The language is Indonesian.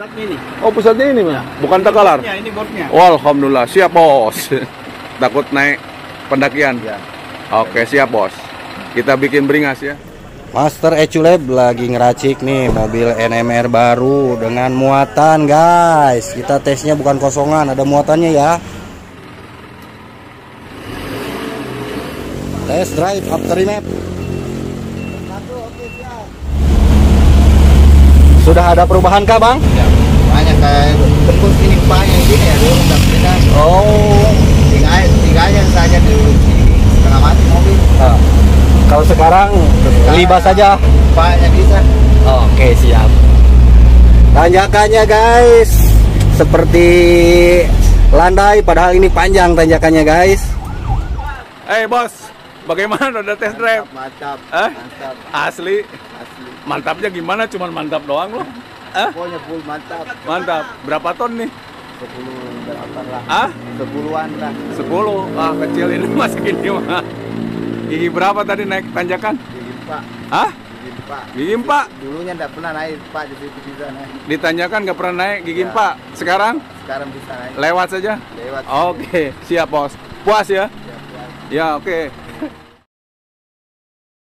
Ini. Oh pusatnya ini mah, bukan Takalar. Ya, ini bosnya. Oh, Alhamdulillah, siap bos. Takut naik pendakian. Ya. Oke, siap bos. Kita bikin beringas ya. Master Eculab lagi ngeracik nih mobil NMR baru dengan muatan guys. Kita tesnya bukan kosongan, ada muatannya ya. Test drive after remap. Sudah ada perubahan kah bang? Ya. Banyak kayak tembus ini banyak gini ya, dulu nggak beda. Oh, Tiga tiganya saja sini setengah mati mobil. nah, kalau sekarang libas saja. Banyak bisa. Oke siap. Tanjakannya guys, seperti landai, padahal ini panjang tanjakannya guys. Eh bos, bagaimana udah test drive? Mantap. Eh? Mantap. Asli, Asli. mantapnya gimana? Cuman mantap doang loh. Eh? Pokoknya full mantap. Mantap. Berapa ton nih? Sepuluh berapa lah? Ah? Sepuluhan lah. 10. Ah, kecil ini mas gini mah. Gigi berapa tadi naik tanjakan? Gigi pak. Hah? Gigi pak. Gigi empat. Dulunya nggak pernah naik pak di situ bisa naik. Di tanjakan nggak pernah naik gigi Ya. empat. Sekarang Sekarang bisa naik. lewat saja. Lewat. Oke, siap bos. Puas ya? Siap, siap. Ya oke.